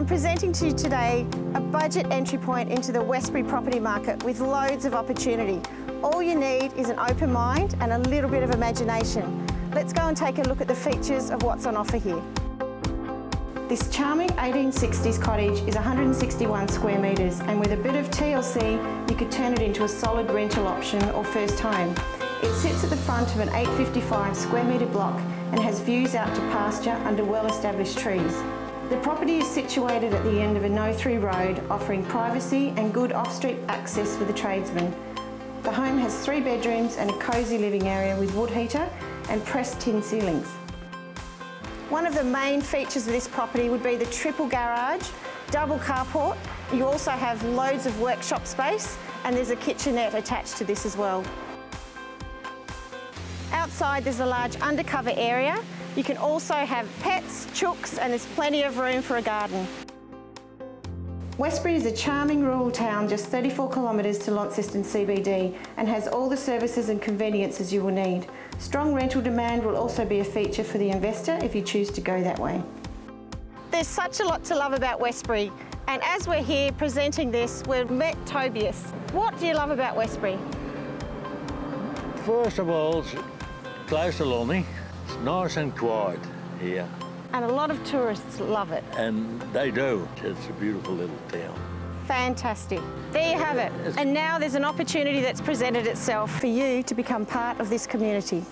I'm presenting to you today a budget entry point into the Westbury property market with loads of opportunity. All you need is an open mind and a little bit of imagination. Let's go and take a look at the features of what's on offer here. This charming 1860s cottage is 161 square metres and with a bit of TLC you could turn it into a solid rental option or first home. It sits at the front of an 855 square metre block and has views out to pasture under well-established trees. The property is situated at the end of a no-through road offering privacy and good off-street access for the tradesmen. The home has three bedrooms and a cosy living area with wood heater and pressed tin ceilings. One of the main features of this property would be the triple garage, double carport. You also have loads of workshop space and there's a kitchenette attached to this as well. Outside there's a large undercover area. You can also have pets, chooks and there's plenty of room for a garden. Westbury is a charming rural town just 34 kilometres to Launceston CBD and has all the services and conveniences you will need. Strong rental demand will also be a feature for the investor if you choose to go that way. There's such a lot to love about Westbury and as we're here presenting this, we've met Tobias. What do you love about Westbury? First of all, it's close to Lummi. It's nice and quiet here. And a lot of tourists love it. And they do. It's a beautiful little town. Fantastic. There you have it. And now there's an opportunity that's presented itself for you to become part of this community.